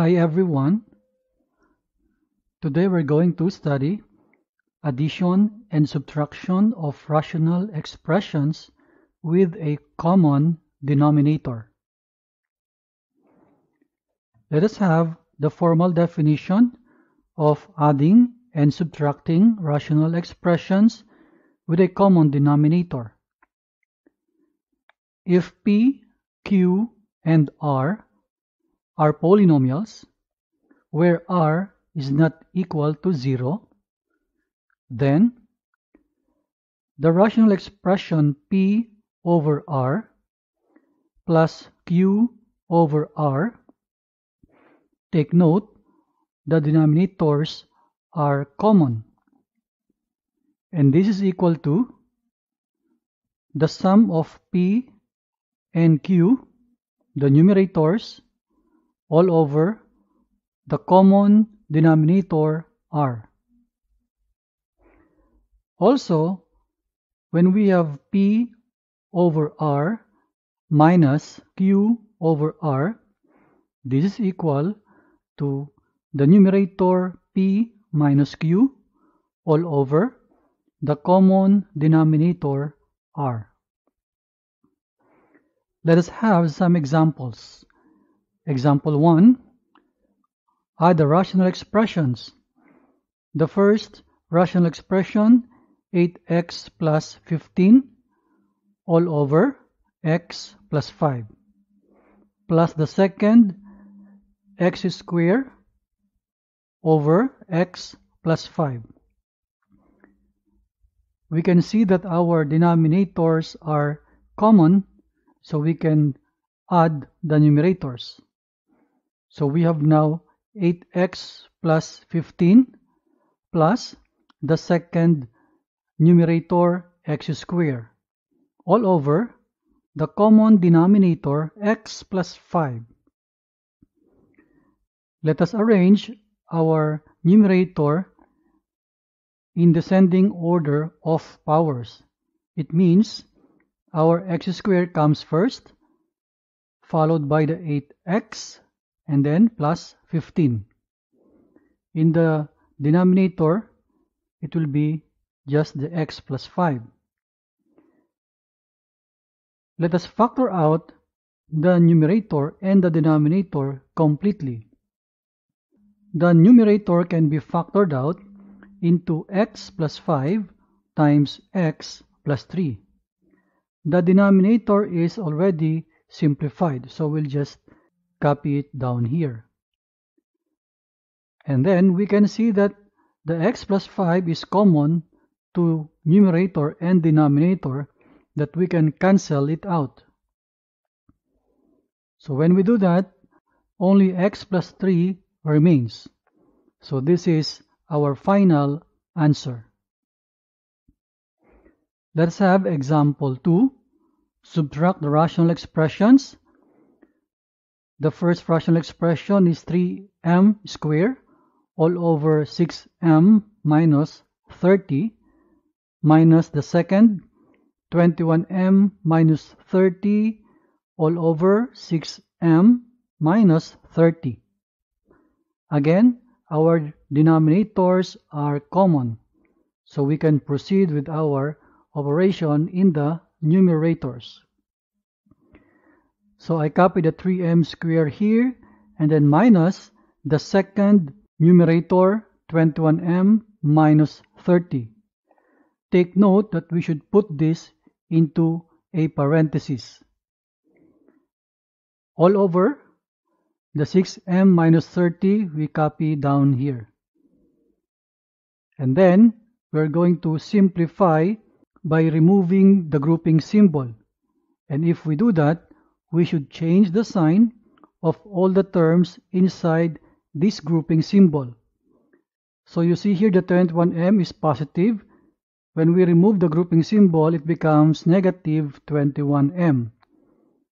Hi everyone. Today we're going to study addition and subtraction of rational expressions with a common denominator. Let us have the formal definition of adding and subtracting rational expressions with a common denominator. If P, Q, and R are polynomials where r is not equal to 0, then the rational expression p over r plus q over r, take note, the denominators are common. And this is equal to the sum of p and q, the numerators, all over the common denominator r. Also, when we have p over r minus q over r, this is equal to the numerator p minus q all over the common denominator r. Let us have some examples. Example 1. Add the rational expressions. The first rational expression 8x plus 15 all over x plus 5 plus the second x squared over x plus 5. We can see that our denominators are common so we can add the numerators. So we have now 8x plus 15 plus the second numerator x squared all over the common denominator x plus 5. Let us arrange our numerator in descending order of powers. It means our x squared comes first, followed by the 8x and then plus 15. In the denominator, it will be just the x plus 5. Let us factor out the numerator and the denominator completely. The numerator can be factored out into x plus 5 times x plus 3. The denominator is already simplified, so we'll just copy it down here. And then we can see that the x plus 5 is common to numerator and denominator that we can cancel it out. So when we do that, only x plus 3 remains. So this is our final answer. Let's have example 2. Subtract the rational expressions the first fractional expression is 3m squared all over 6m minus 30 minus the second 21m minus 30 all over 6m minus 30. Again, our denominators are common, so we can proceed with our operation in the numerators. So I copy the 3m squared here and then minus the second numerator 21m minus 30. Take note that we should put this into a parenthesis. All over the 6m minus 30 we copy down here. And then we're going to simplify by removing the grouping symbol. And if we do that, we should change the sign of all the terms inside this grouping symbol. So you see here the 21m is positive. When we remove the grouping symbol, it becomes negative 21m.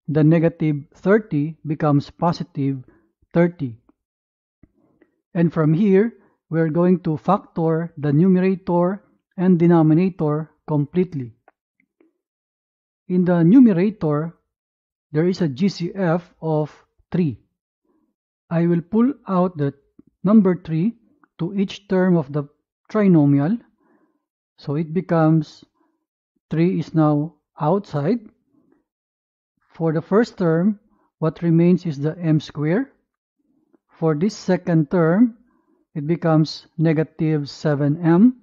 The negative 30 becomes positive 30. And from here, we're going to factor the numerator and denominator completely. In the numerator, there is a GCF of 3. I will pull out the number 3 to each term of the trinomial. So it becomes 3 is now outside. For the first term, what remains is the m square. For this second term, it becomes negative 7m.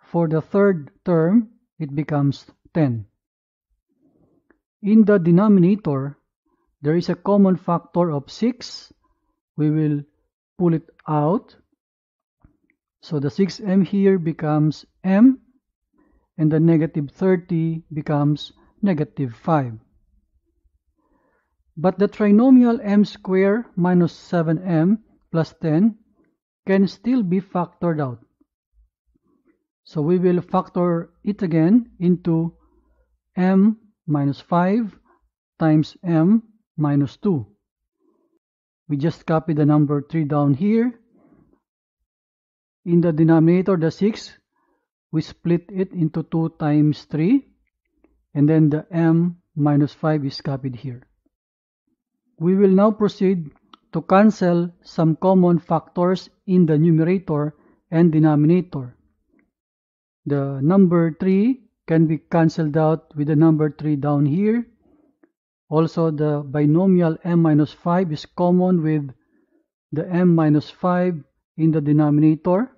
For the third term, it becomes 10. In the denominator, there is a common factor of 6. We will pull it out. So the 6m here becomes m and the negative 30 becomes negative 5. But the trinomial m square minus 7m plus 10 can still be factored out. So we will factor it again into m minus 5 times m minus 2. We just copy the number 3 down here. In the denominator, the 6, we split it into 2 times 3. And then the m minus 5 is copied here. We will now proceed to cancel some common factors in the numerator and denominator. The number 3 can be cancelled out with the number 3 down here. Also, the binomial m minus 5 is common with the m minus 5 in the denominator.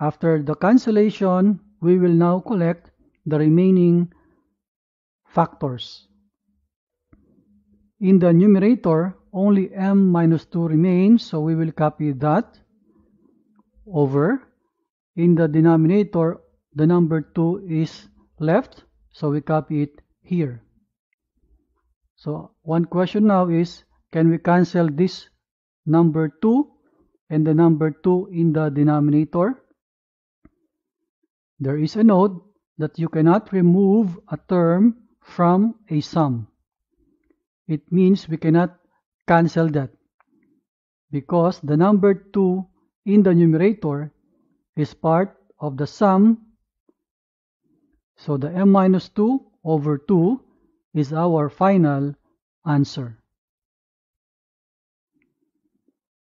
After the cancellation, we will now collect the remaining factors. In the numerator, only m minus 2 remains, so we will copy that over. In the denominator, the number 2 is left, so we copy it here. So one question now is, can we cancel this number 2 and the number 2 in the denominator? There is a note that you cannot remove a term from a sum. It means we cannot cancel that because the number 2 in the numerator is part of the sum. So the m minus 2 over 2 is our final answer.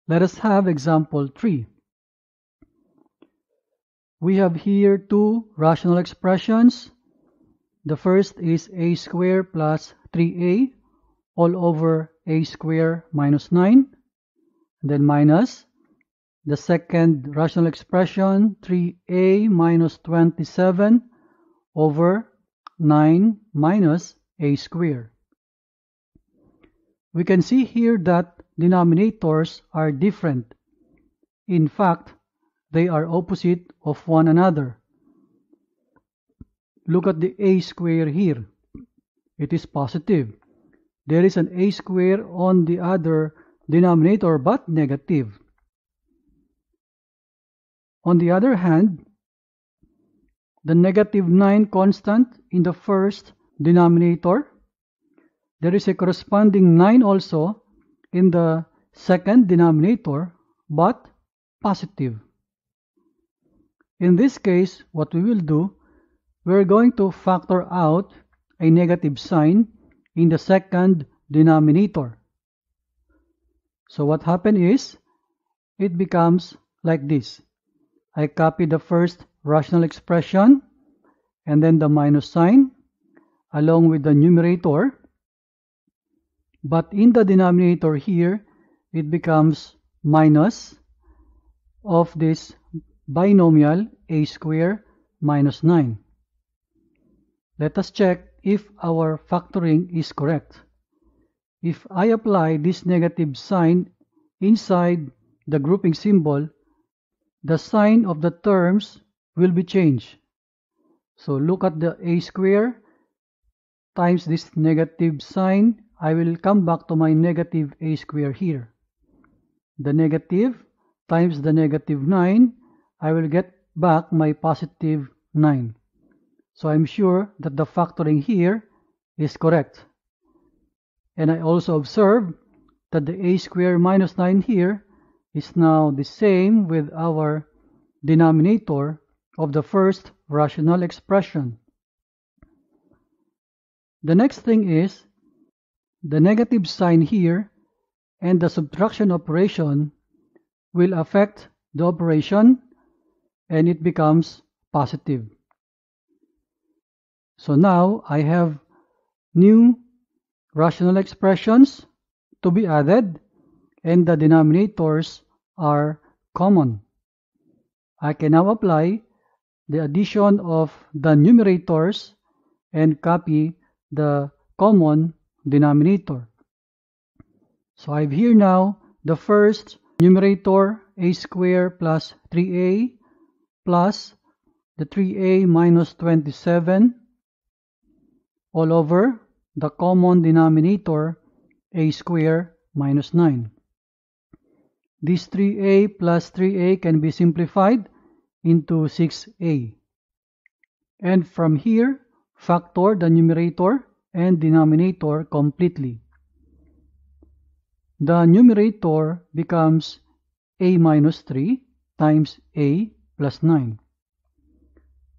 Let us have example 3. We have here two rational expressions. The first is a square plus 3a all over a square minus 9, then minus the second rational expression 3a minus 27 over 9 minus a square. We can see here that denominators are different. In fact, they are opposite of one another. Look at the a square here. It is positive. There is an a square on the other denominator but negative. On the other hand, the negative 9 constant in the first denominator, there is a corresponding 9 also in the second denominator, but positive. In this case, what we will do, we're going to factor out a negative sign in the second denominator. So what happened is, it becomes like this. I copy the first rational expression and then the minus sign along with the numerator. But in the denominator here, it becomes minus of this binomial a square minus 9. Let us check if our factoring is correct. If I apply this negative sign inside the grouping symbol, the sign of the terms will be changed. So look at the a square times this negative sign. I will come back to my negative a square here. The negative times the negative 9, I will get back my positive 9. So I'm sure that the factoring here is correct. And I also observe that the a square minus 9 here is now the same with our denominator of the first rational expression. The next thing is the negative sign here and the subtraction operation will affect the operation and it becomes positive. So now I have new rational expressions to be added and the denominators are common. I can now apply the addition of the numerators and copy the common denominator. So I have here now the first numerator a square plus 3a plus the 3a minus 27 all over the common denominator a square minus 9. This 3a plus 3a can be simplified into 6a. And from here, factor the numerator and denominator completely. The numerator becomes a minus 3 times a plus 9.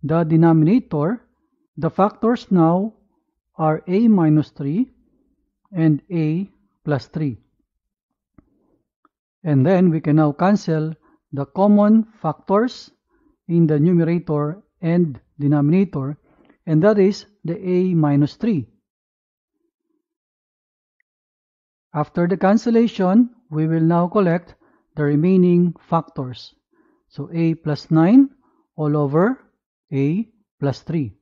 The denominator, the factors now are a minus 3 and a plus 3. And then we can now cancel the common factors in the numerator and denominator and that is the a minus 3. After the cancellation, we will now collect the remaining factors. So a plus 9 all over a plus 3.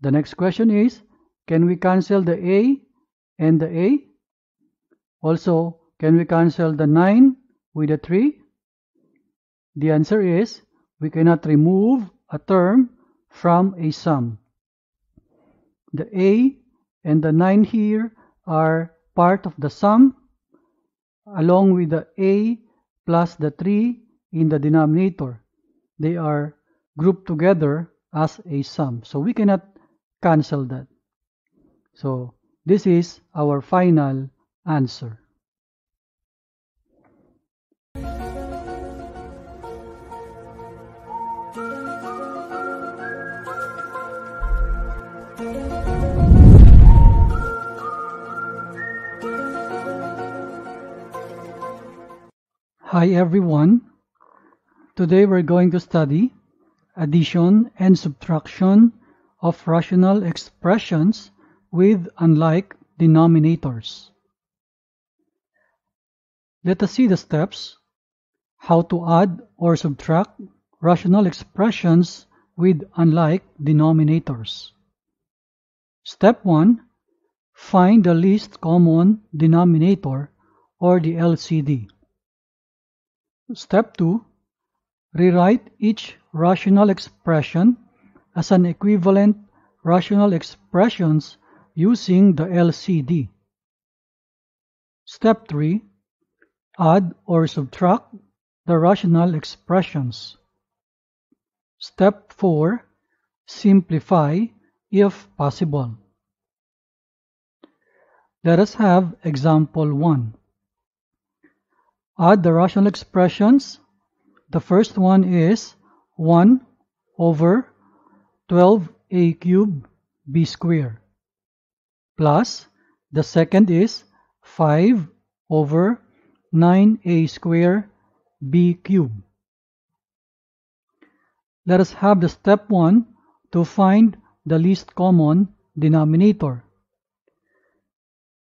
The next question is, can we cancel the a and the a? Also, can we cancel the 9 with the 3? The answer is, we cannot remove a term from a sum. The a and the 9 here are part of the sum along with the a plus the 3 in the denominator. They are grouped together as a sum. So we cannot cancel that. So this is our final answer. Hi everyone. Today we're going to study addition and subtraction of rational expressions with unlike denominators. Let us see the steps how to add or subtract rational expressions with unlike denominators. Step 1. Find the least common denominator or the LCD. Step 2. Rewrite each rational expression as an equivalent rational expressions using the LCD. Step 3. Add or subtract the rational expressions. Step 4. Simplify if possible. Let us have example 1. Add the rational expressions. The first one is 1 over 12a cube b square plus the second is 5 over 9a square b cube. Let us have the step 1 to find the least common denominator.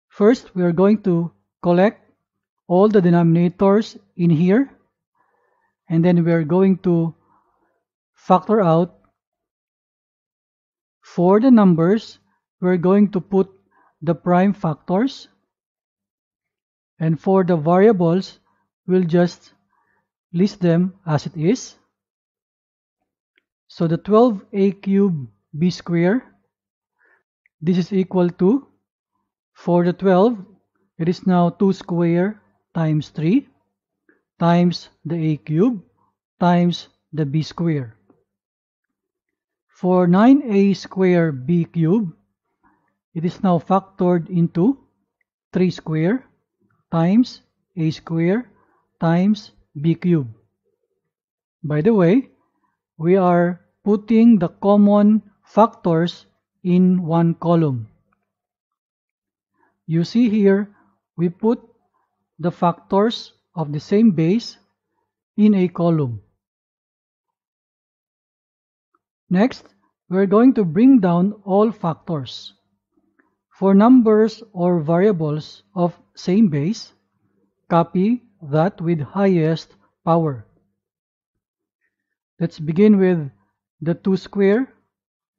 First, we are going to collect all the denominators in here. And then we're going to factor out for the numbers we're going to put the prime factors. And for the variables we'll just list them as it is. So the 12a cube b square this is equal to for the 12 it is now 2 square times 3 times the a cube times the b square. For 9a square b cube, it is now factored into 3 square times a square times b cube. By the way, we are putting the common factors in one column. You see here we put the factors of the same base in a column. Next, we're going to bring down all factors. For numbers or variables of same base, copy that with highest power. Let's begin with the 2 square.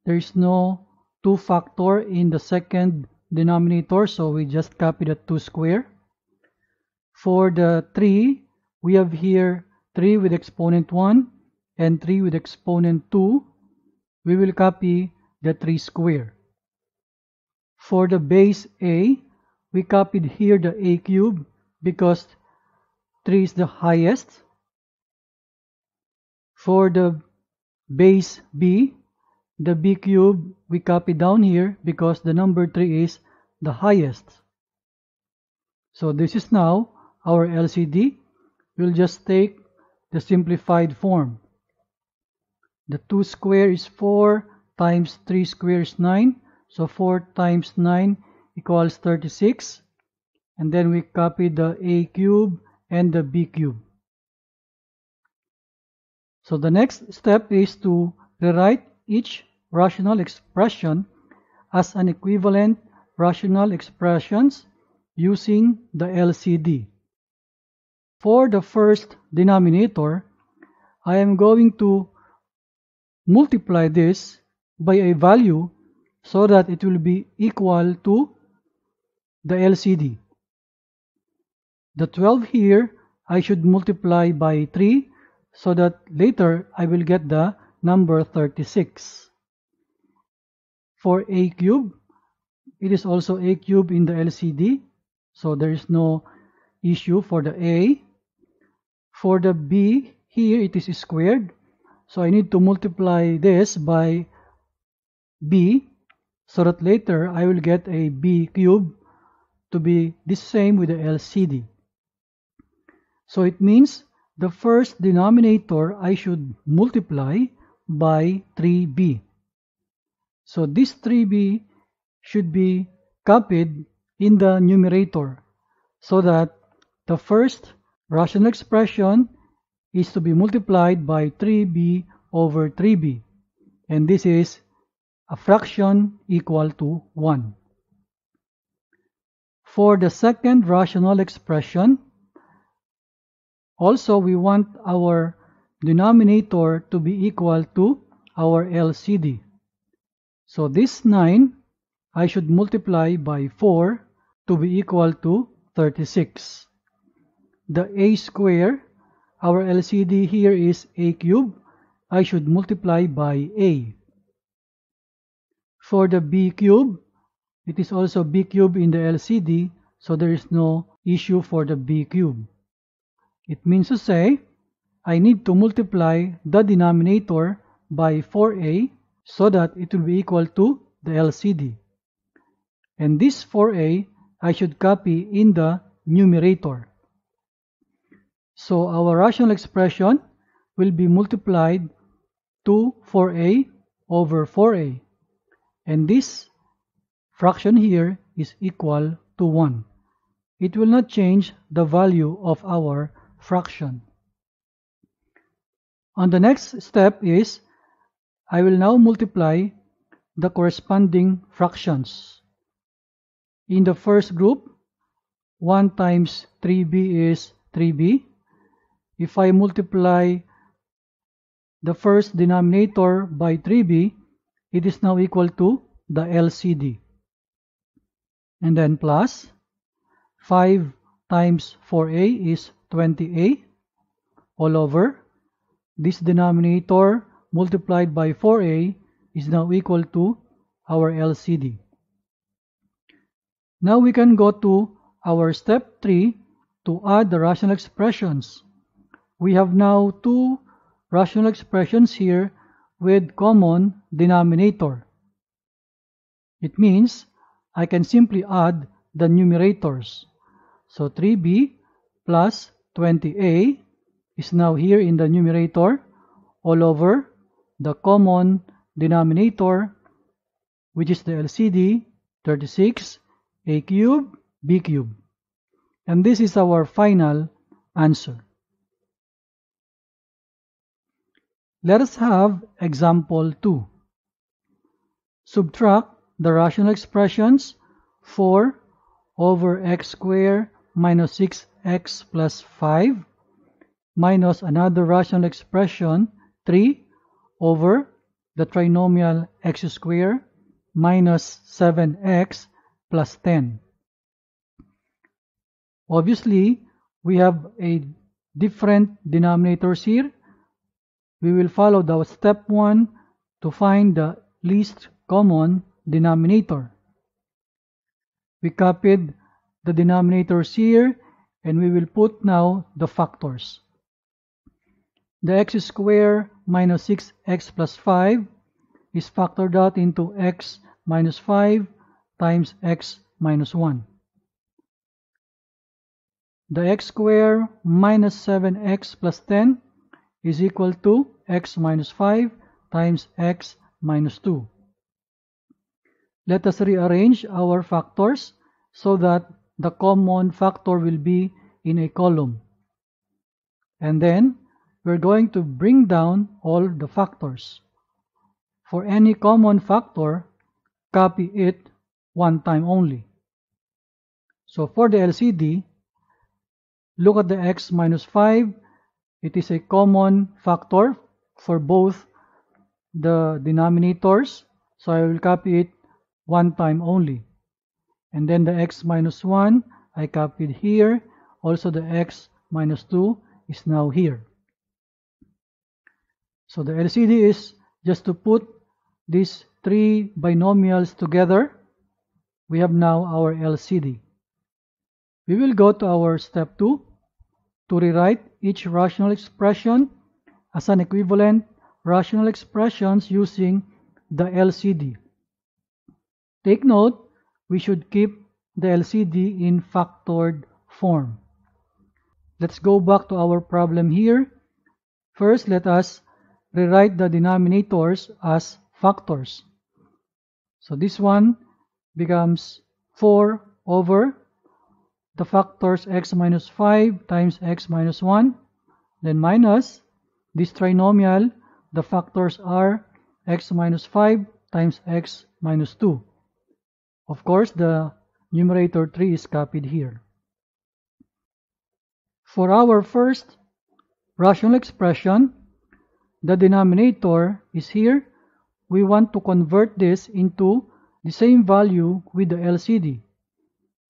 There is no 2 factor in the second denominator, so we just copy the 2 square. For the 3, we have here 3 with exponent 1 and 3 with exponent 2. We will copy the 3 square. For the base a, we copied here the a cube because 3 is the highest. For the base b, the b cube we copy down here because the number 3 is the highest. So this is now our LCD. We'll just take the simplified form. The 2 square is 4 times 3 square is 9. So 4 times 9 equals 36. And then we copy the a cube and the b cube. So the next step is to rewrite each rational expression as an equivalent rational expressions using the LCD. For the first denominator, I am going to multiply this by a value so that it will be equal to the LCD. The 12 here, I should multiply by 3 so that later I will get the number 36. For a cube, it is also a cube in the LCD, so there is no issue for the a. For the b, here it is squared, so I need to multiply this by b so that later I will get a b cube to be the same with the LCD. So it means the first denominator I should multiply by 3b. So this 3b should be copied in the numerator so that the first rational expression is to be multiplied by 3b over 3b and this is a fraction equal to 1. For the second rational expression, also we want our denominator to be equal to our LCD. So this 9 I should multiply by 4 to be equal to 36. The a square, our LCD here is a cube, I should multiply by a. For the b cube, it is also b cube in the LCD, so there is no issue for the b cube. It means to say, I need to multiply the denominator by 4a so that it will be equal to the LCD. And this 4a I should copy in the numerator. So our rational expression will be multiplied to 4a over 4a. And this fraction here is equal to 1. It will not change the value of our fraction. On the next step is I will now multiply the corresponding fractions. In the first group, 1 times 3b is 3b. If I multiply the first denominator by 3b, it is now equal to the LCD. And then plus 5 times 4a is 20a all over. This denominator multiplied by 4a is now equal to our LCD. Now we can go to our step 3 to add the rational expressions. We have now two rational expressions here with common denominator. It means I can simply add the numerators. So 3b plus 20a is now here in the numerator all over the common denominator which is the LCD 36 a cube b cube And this is our final answer. Let us have example 2. Subtract the rational expressions 4 over x squared minus 6x plus 5 minus another rational expression 3 over the trinomial x squared minus 7x plus 10. Obviously, we have a different denominators here. We will follow the step 1 to find the least common denominator. We copied the denominators here and we will put now the factors. The x squared minus 6x plus 5 is factored out into x minus 5 times x minus 1. The x squared minus 7x plus 10 is equal to x minus 5 times x minus 2. Let us rearrange our factors so that the common factor will be in a column. And then we're going to bring down all the factors. For any common factor, copy it one time only. So for the LCD, look at the x minus 5. It is a common factor for both the denominators. So I will copy it one time only. And then the x minus 1, I copied here. Also the x minus 2 is now here. So the LCD is just to put these three binomials together. We have now our LCD. We will go to our step 2 to rewrite each rational expression as an equivalent rational expressions using the LCD. Take note, we should keep the LCD in factored form. Let's go back to our problem here. First, let us rewrite the denominators as factors. So this one becomes 4 over the factors x minus 5 times x minus 1 then minus this trinomial the factors are x minus 5 times x minus 2 of course the numerator 3 is copied here for our first rational expression the denominator is here. We want to convert this into the same value with the LCD.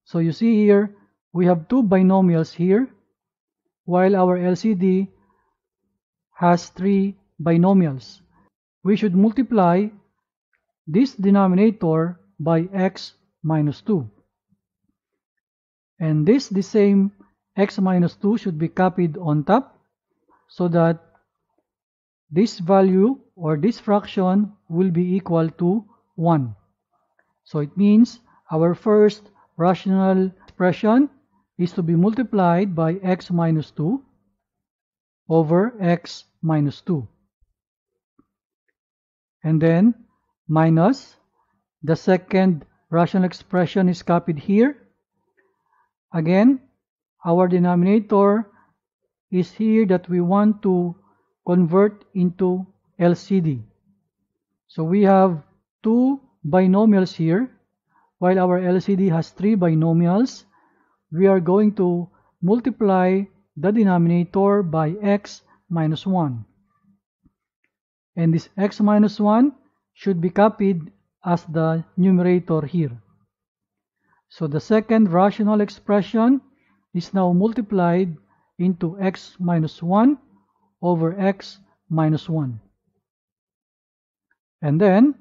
So you see here, we have two binomials here, while our LCD has three binomials. We should multiply this denominator by x minus 2. And this, the same x minus 2 should be copied on top so that this value or this fraction will be equal to 1. So it means our first rational expression is to be multiplied by x minus 2 over x minus 2. And then minus the second rational expression is copied here. Again, our denominator is here that we want to convert into LCD. So we have two binomials here. While our LCD has three binomials, we are going to multiply the denominator by x minus 1. And this x minus 1 should be copied as the numerator here. So the second rational expression is now multiplied into x minus 1 over x minus 1. And then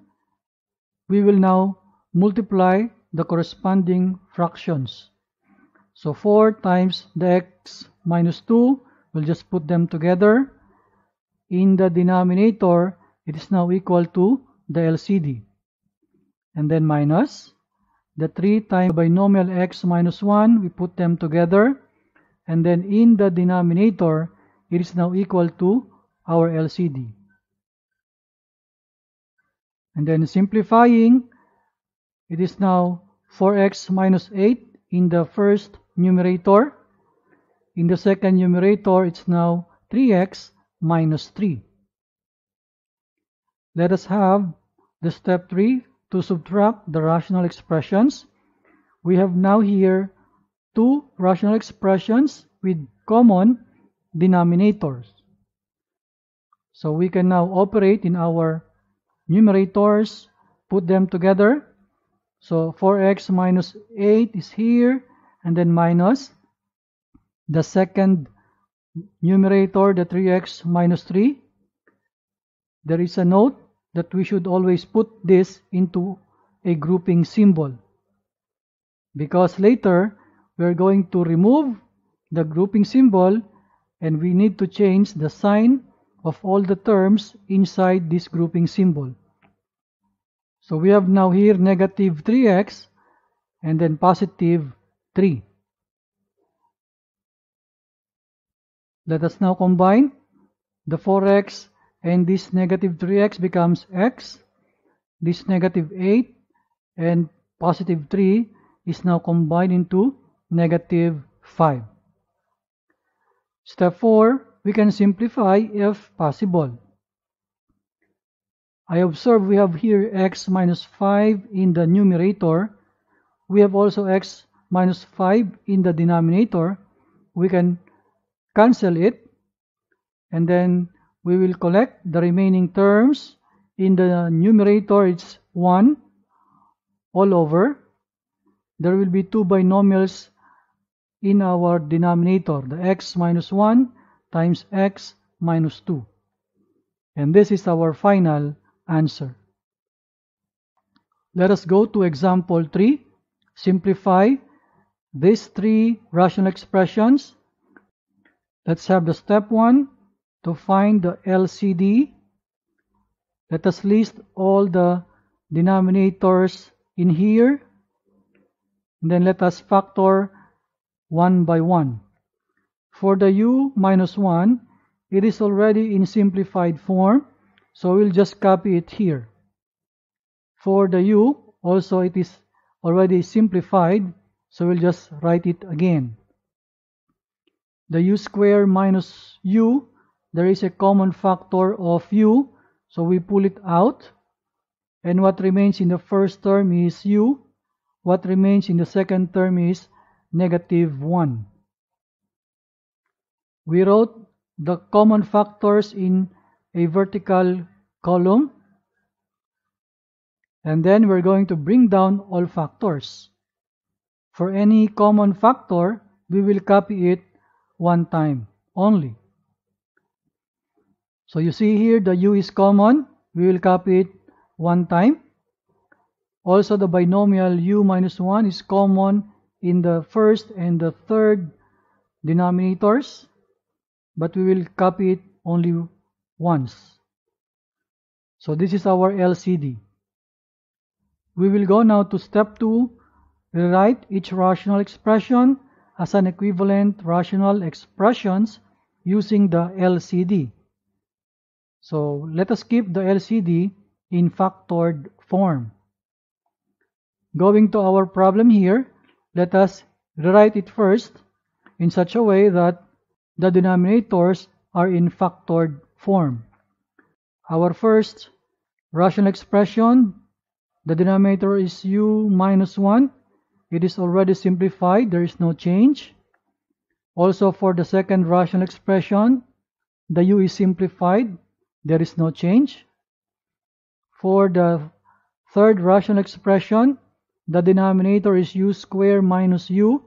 we will now multiply the corresponding fractions. So 4 times the x minus 2, we'll just put them together. In the denominator, it is now equal to the LCD. And then minus the 3 times binomial x minus 1, we put them together. And then in the denominator, it is now equal to our LCD. And then simplifying, it is now 4x minus 8 in the first numerator. In the second numerator, it's now 3x minus 3. Let us have the step 3 to subtract the rational expressions. We have now here two rational expressions with common denominators. So we can now operate in our numerators, put them together. So 4x minus 8 is here, and then minus the second numerator, the 3x minus 3. There is a note that we should always put this into a grouping symbol because later we're going to remove the grouping symbol and we need to change the sign of all the terms inside this grouping symbol. So we have now here negative 3x and then positive 3. Let us now combine the 4x and this negative 3x becomes x. This negative 8 and positive 3 is now combined into negative 5. Step 4, we can simplify if possible. I observe we have here x minus 5 in the numerator. We have also x minus 5 in the denominator. We can cancel it and then we will collect the remaining terms. In the numerator, it's 1 all over. There will be two binomials in our denominator, the x minus 1 times x minus 2. And this is our final answer. Let us go to example 3. Simplify these three rational expressions. Let's have the step 1 to find the LCD, let us list all the denominators in here. And then let us factor one by one. For the u minus 1, it is already in simplified form, so we'll just copy it here. For the u, also it is already simplified, so we'll just write it again. The u square minus u there is a common factor of u, so we pull it out. And what remains in the first term is u. What remains in the second term is negative 1. We wrote the common factors in a vertical column. And then we're going to bring down all factors. For any common factor, we will copy it one time only. So you see here the u is common. We will copy it one time. Also the binomial u minus 1 is common in the first and the third denominators. But we will copy it only once. So this is our LCD. We will go now to step 2. Rewrite each rational expression as an equivalent rational expressions using the LCD. So let us keep the LCD in factored form. Going to our problem here, let us rewrite it first in such a way that the denominators are in factored form. Our first rational expression, the denominator is u minus 1. It is already simplified, there is no change. Also for the second rational expression, the u is simplified, there is no change. For the third rational expression, the denominator is u square minus u.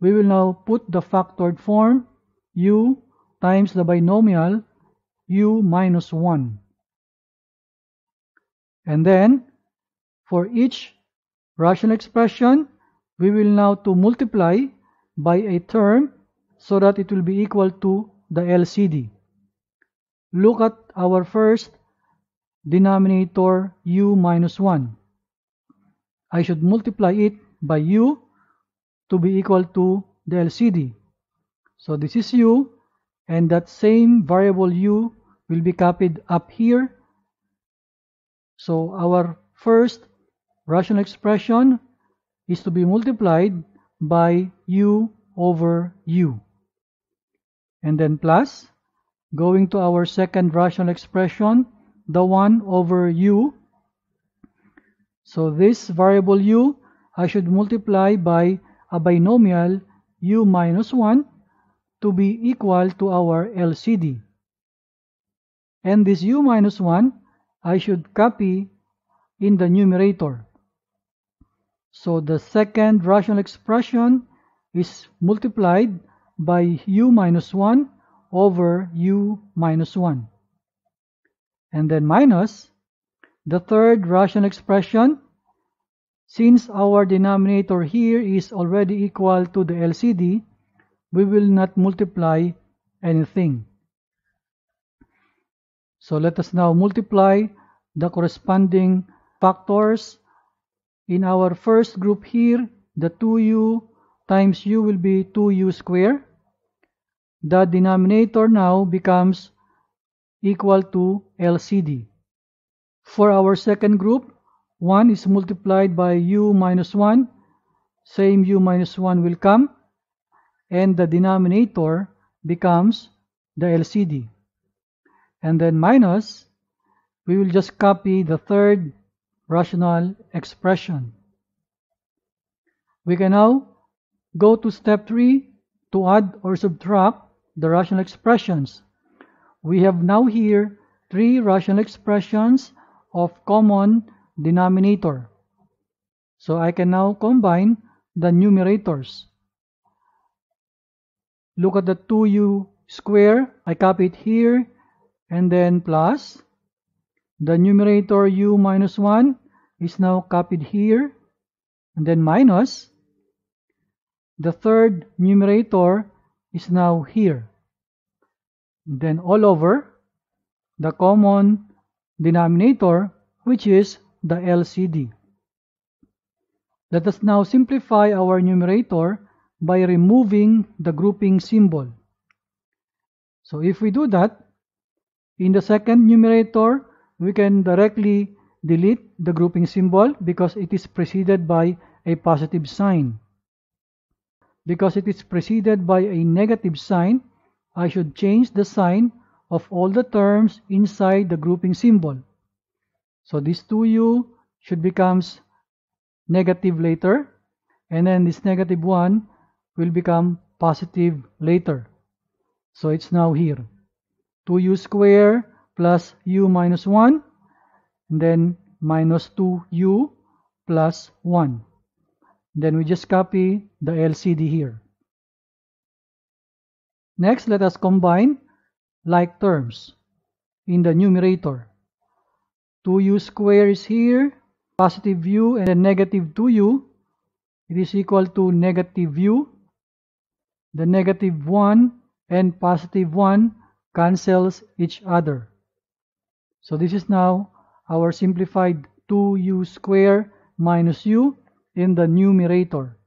We will now put the factored form u times the binomial u minus 1. And then, for each rational expression, we will now to multiply by a term so that it will be equal to the LCD. Look at our first denominator u minus 1. I should multiply it by u to be equal to the LCD. So this is u and that same variable u will be copied up here. So our first rational expression is to be multiplied by u over u. And then plus, going to our second rational expression, the 1 over u. So this variable u, I should multiply by a binomial u minus 1 to be equal to our LCD. And this u minus 1, I should copy in the numerator. So the second rational expression is multiplied by u minus 1 over u minus 1. And then minus the third rational expression. Since our denominator here is already equal to the LCD, we will not multiply anything. So let us now multiply the corresponding factors. In our first group here, the 2u times u will be 2u square. The denominator now becomes equal to LCD. For our second group, 1 is multiplied by u minus 1. Same u minus 1 will come. And the denominator becomes the LCD. And then minus, we will just copy the third rational expression. We can now go to step 3 to add or subtract the rational expressions. We have now here three rational expressions of common denominator. So I can now combine the numerators. Look at the 2u square. I copy it here and then plus the numerator u minus 1 is now copied here and then minus. The third numerator is now here. Then all over the common denominator which is the LCD let us now simplify our numerator by removing the grouping symbol. So if we do that in the second numerator we can directly delete the grouping symbol because it is preceded by a positive sign. Because it is preceded by a negative sign, I should change the sign of all the terms inside the grouping symbol. So this 2u should becomes negative later and then this negative 1 will become positive later. So it's now here. 2u square plus u minus 1 and then minus 2u plus 1 then we just copy the LCD here. Next let us combine like terms in the numerator. 2u square is here positive u and then negative 2u it is equal to negative u. The negative 1 and positive 1 cancels each other so this is now our simplified 2u square minus u in the numerator.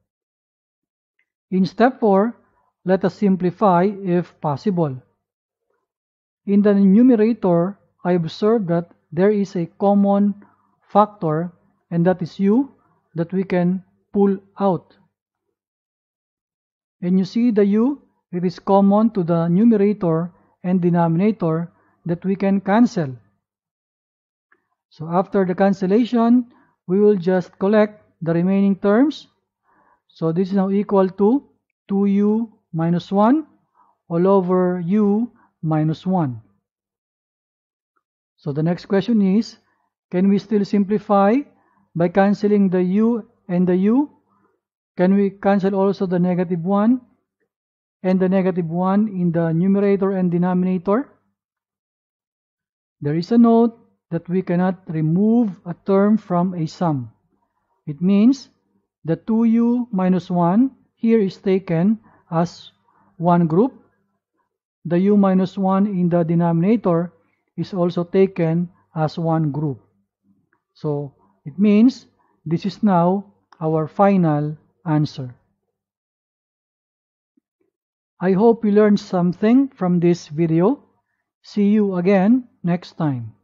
In step 4, let us simplify if possible. In the numerator, I observe that there is a common factor and that is u that we can pull out. And you see the u, it is common to the numerator and denominator that we can cancel. So after the cancellation, we will just collect the remaining terms. So this is now equal to 2u minus 1 all over u minus 1. So the next question is, can we still simplify by cancelling the u and the u? Can we cancel also the negative 1 and the negative 1 in the numerator and denominator? There is a note that we cannot remove a term from a sum. It means the 2u minus 1 here is taken as one group. The u minus 1 in the denominator is also taken as one group. So it means this is now our final answer. I hope you learned something from this video. See you again next time.